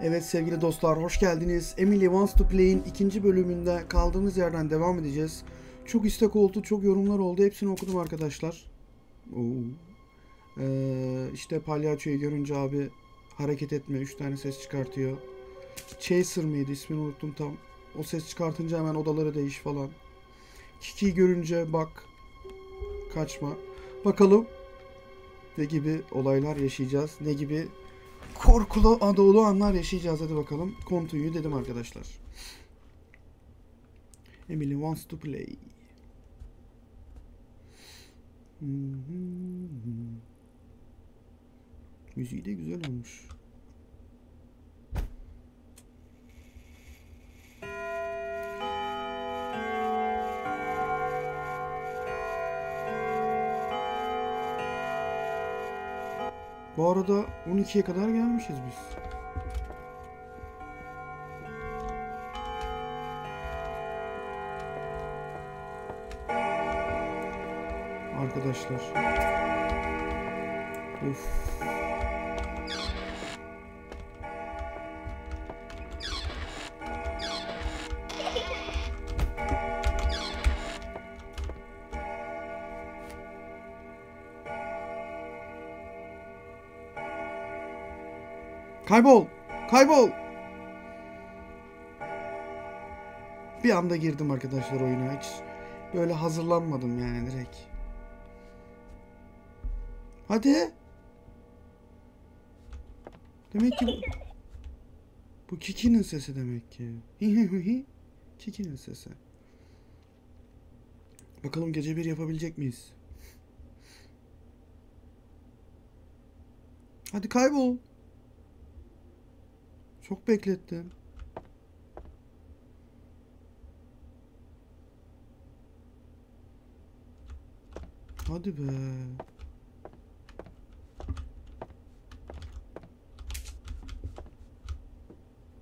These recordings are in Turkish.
Evet sevgili dostlar hoş geldiniz. Emily Wants to Play'in ikinci bölümünde kaldığımız yerden devam edeceğiz. Çok istek oldu, çok yorumlar oldu. Hepsini okudum arkadaşlar. Oo. Ee, işte palyaçoyu görünce abi hareket etme. Üç tane ses çıkartıyor. Chaser mıydı ismini unuttum tam. O ses çıkartınca hemen odaları değiş falan. Kiki'yi görünce bak. Kaçma. Bakalım ne gibi olaylar yaşayacağız. Ne gibi korkulu adolu anlar yaşayacağız. Hadi bakalım. Continue dedim arkadaşlar. Emily wants to play. Müziği de güzel olmuş. Bu arada 12'ye kadar gelmişiz biz. Arkadaşlar. Uf. Kaybol! Kaybol! Bir anda girdim arkadaşlar oyuna. Hiç böyle hazırlanmadım yani direkt. Hadi. Demek ki bu, bu Kiki'nin sesi demek ki. Kiki'nin sesi. Bakalım gece bir yapabilecek miyiz? Hadi kaybol. Çok beklettin. Hadi be.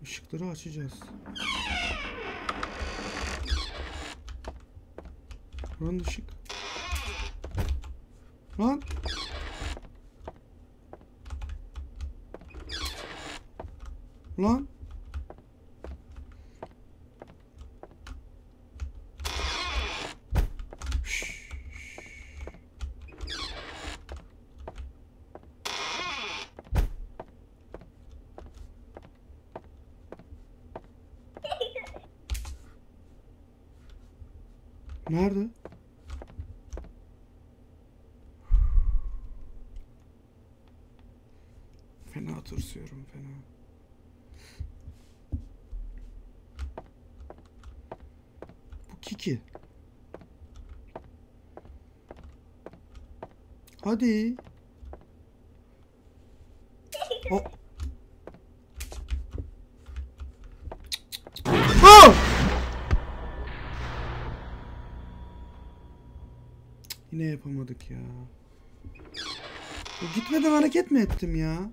Işıkları açacağız. Lan ışık. Lan. Nerede? Fena tırsıyorum fena. Bu Kiki. Hadi. O. Ah! Yine yapamadık ya. Gitmeden hareket mi ettim ya?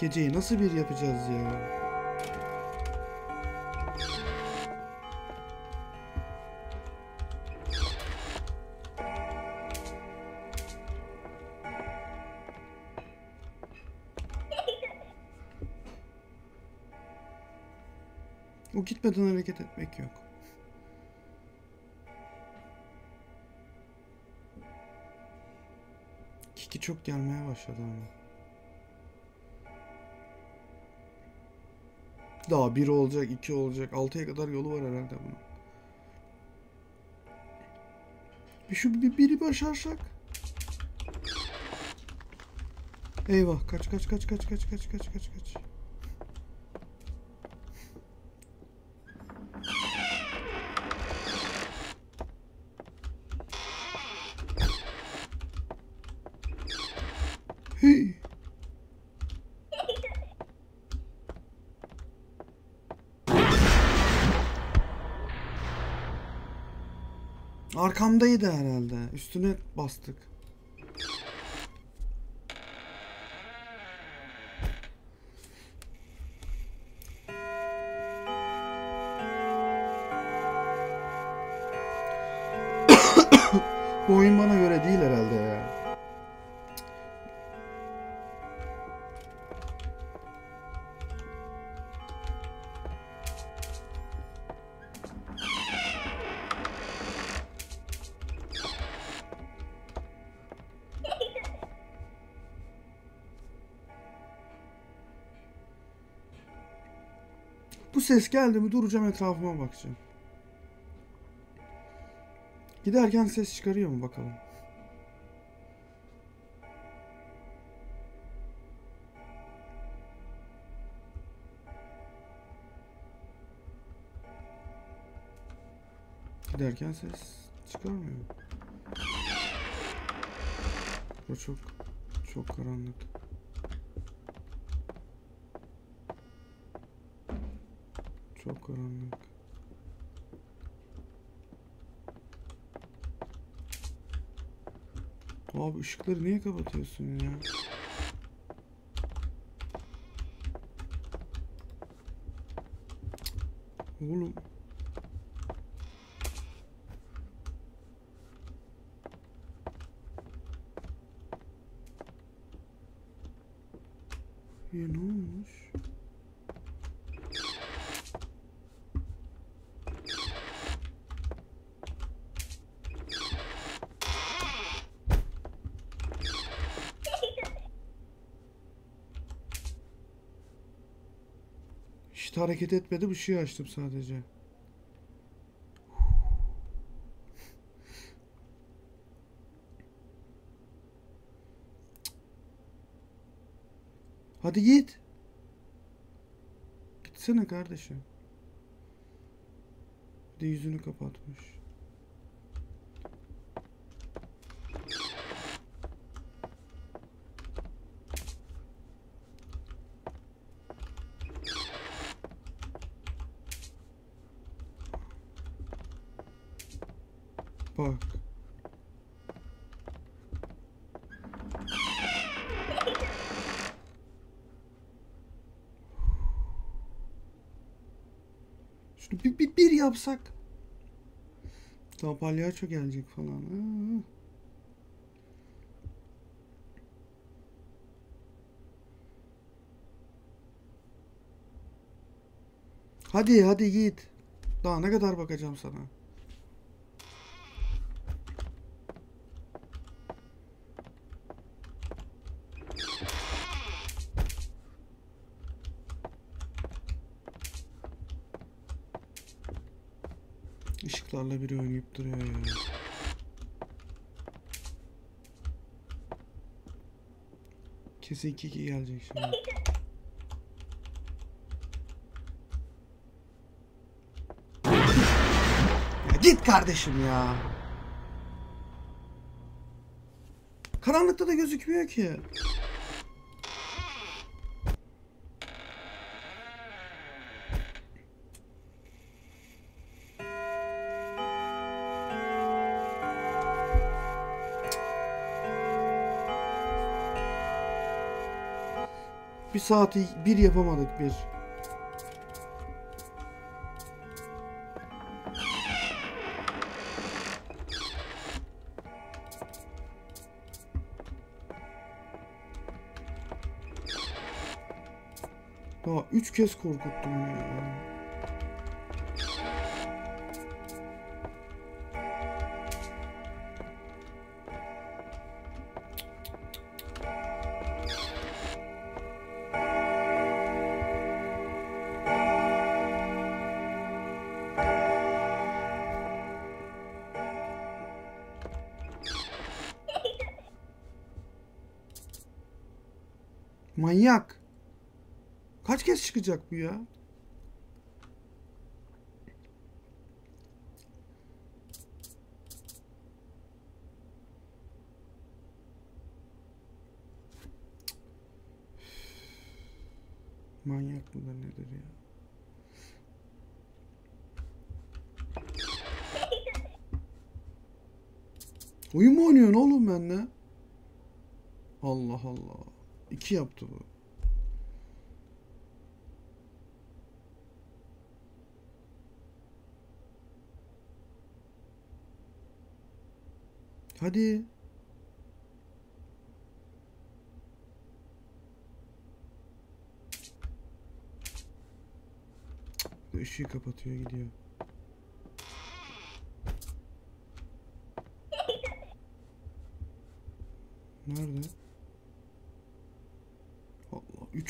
Geceyi nasıl bir yapacağız ya? O gitmeden hareket etmek yok. Kiki çok gelmeye başladı ama. Daha bir olacak, iki olacak. Altıya kadar yolu var herhalde bunun. Bir şu bir, biri başarsak. Eyvah kaç kaç kaç kaç kaç kaç kaç kaç kaç. Arkamdaydı herhalde. Üstüne bastık. Bu ses geldi mi duracağım etrafıma bakacağım. Giderken ses çıkarıyor mu bakalım. Giderken ses çıkarmıyor. Bu çok çok karanlık. Çok karanlık. Abi ışıkları niye kapatıyorsun ya? Oğlum. Ya ne olmuş? Hiç de hareket etmedi. ışığı açtım sadece. Hadi git. Gitsene kardeşim. Bir de yüzünü kapatmış. Bak. Şunu bir, bir, bir yapsak. Daha palyaço gelecek falan. Aa. Hadi hadi git. Daha ne kadar bakacağım sana. Işıklarla biri oynayıp duruyor ya. Kesin Kiki gelecek şimdi. Ya git kardeşim ya. Karanlıkta da gözükmüyor ki. Bir saati bir yapamadık bir. Daha üç kez korkuttum ya. Manyak. Kaç kez çıkacak bu ya? Manyak mıdır nedir ya? Oyun mu oynuyorsun oğlum benimle? Allah Allah. İki yaptı bu. Hadi. Işığı kapatıyor gidiyor. Nerede?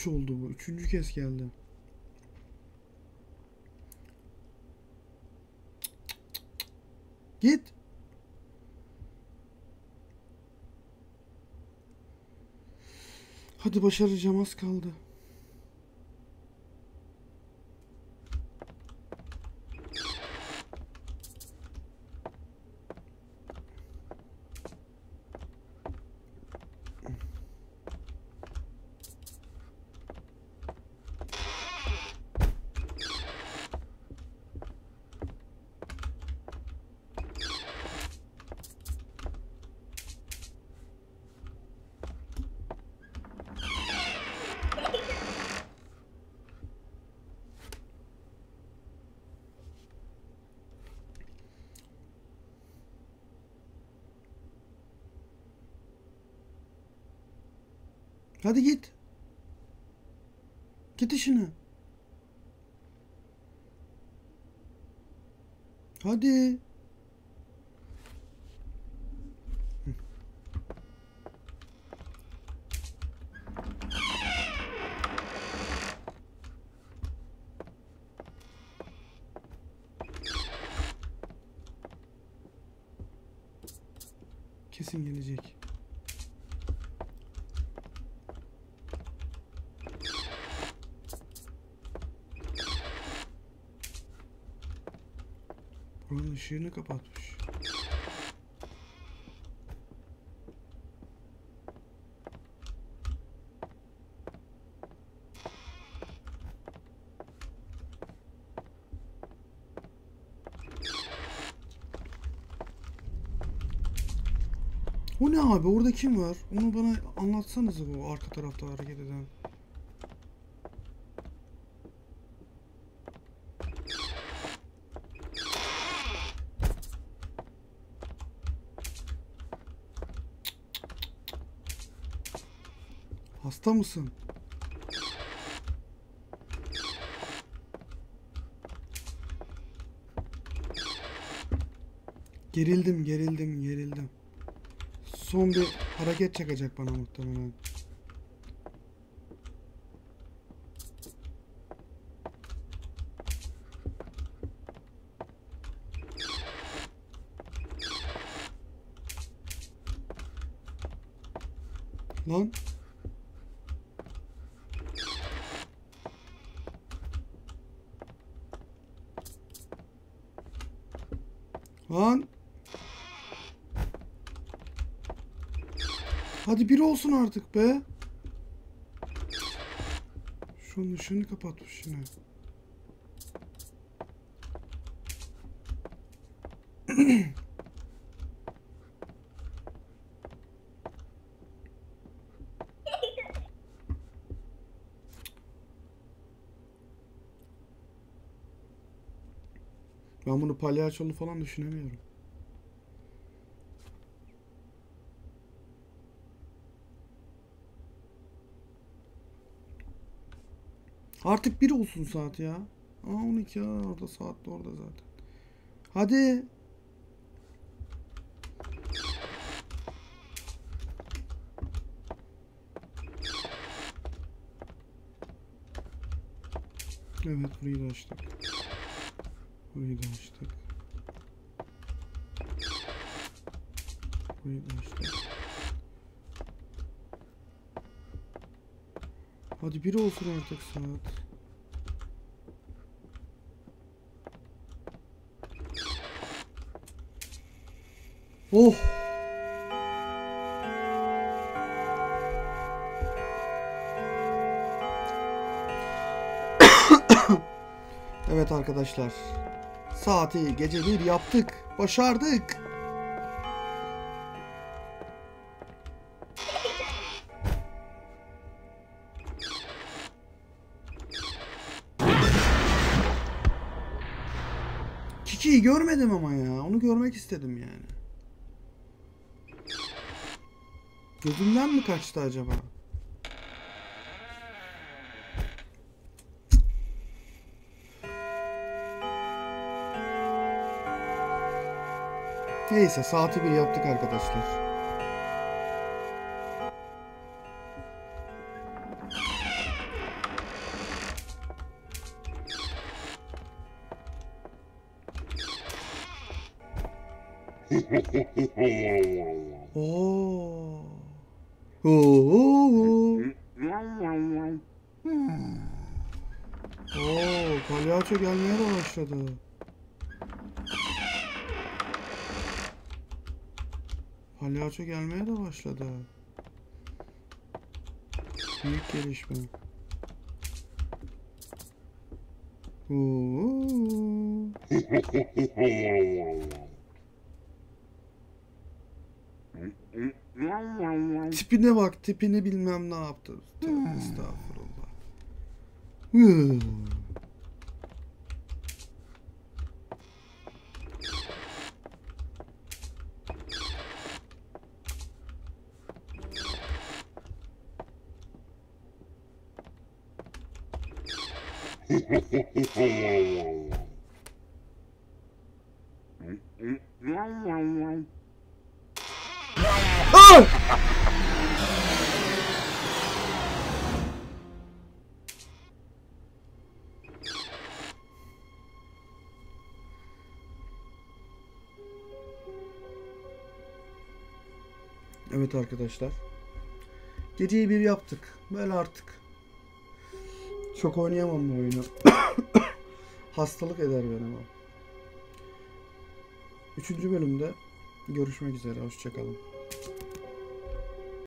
Allah 3 oldu bu. Üçüncü kez geldi. Git. Hadi başaracağım az kaldı. Hadi git. Git işine. Hadi. Kesin gelecek. Işığını kapatmış. O ne abi? Orada kim var? Onu bana anlatsanıza bu arka tarafta hareket eden. Hasta mısın? Gerildim, gerildim, gerildim. Son bir hareket çakacak bana muhtemelen. Lan. Lan. Hadi bir olsun artık be. Şunun ışığını kapatmış yine. Ben bunu palyaçolu falan düşünemiyorum. Artık bir olsun saat ya. Aa 12 ya orada saat de orada zaten. Hadi. Evet burayı da açtık. Burayı da açtık. Burayı da açtık. Hadi biri olsun artık saat. Oh! Evet arkadaşlar. Saati gece bir yaptık. Başardık. Kiki'yi görmedim ama ya. Onu görmek istedim yani. Gözümden mi kaçtı acaba? Neyse saati bir yaptık arkadaşlar. Oo. Oo. Oo, palyaço gelmeye de başladı. Palyaço gelmeye de başladı. Büyük gelişme. Oo. Tipine bak, tipini bilmem ne yaptı. Tövbe Estağfurullah. Evet arkadaşlar. Geceyi bir yaptık. Böyle artık. Çok oynayamam bu oyunu. Hastalık eder beni ama. Üçüncü bölümde görüşmek üzere. Hoşçakalın.